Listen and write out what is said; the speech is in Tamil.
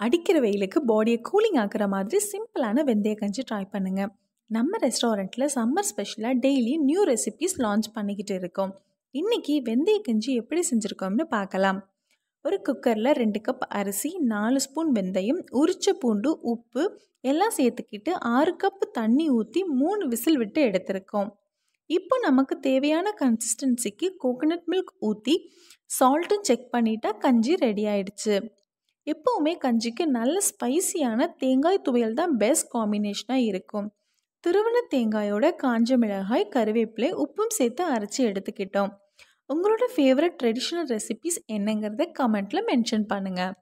அடிக்கிற வெயிலுக்கு பாடியை கூலிங் ஆக்குற மாதிரி சிம்பிளான வெந்தய கஞ்சி ட்ரை பண்ணுங்கள் நம்ம ரெஸ்டாரண்ட்டில் சம்மர் ஸ்பெஷலாக டெய்லி நியூ ரெசிபிஸ் லான்ச் பண்ணிக்கிட்டு இருக்கோம். இன்றைக்கி வெந்தய கஞ்சி எப்படி செஞ்சுருக்கோம்னு பார்க்கலாம். ஒரு குக்கரில் ரெண்டு கப் அரிசி நாலு ஸ்பூன் வெந்தயம் உரிச்ச பூண்டு உப்பு எல்லாம் சேர்த்துக்கிட்டு ஆறு கப்பு தண்ணி ஊற்றி மூணு விசில் விட்டு எடுத்திருக்கோம். இப்போ நமக்கு தேவையான கன்சிஸ்டன்சிக்கு கோகனட் மில்க் ஊற்றி சால்ட்டும் செக் பண்ணிட்டா கஞ்சி ரெடி ஆயிடுச்சு. எப்போவுமே கஞ்சிக்கு நல்ல ஸ்பைசியான தேங்காய் துவையல் தான் பெஸ்ட் காம்பினேஷனாக இருக்கும். திருவண்ண தேங்காயோட காஞ்ச மிளகாய் கருவேப்பிலை உப்பும் சேர்த்து அரைச்சி எடுத்துக்கிட்டோம். உங்களோட ஃபேவரட் ட்ரெடிஷ்னல் ரெசிபிஸ் என்னங்கிறத கமெண்ட்டில் மென்ஷன் பண்ணுங்கள்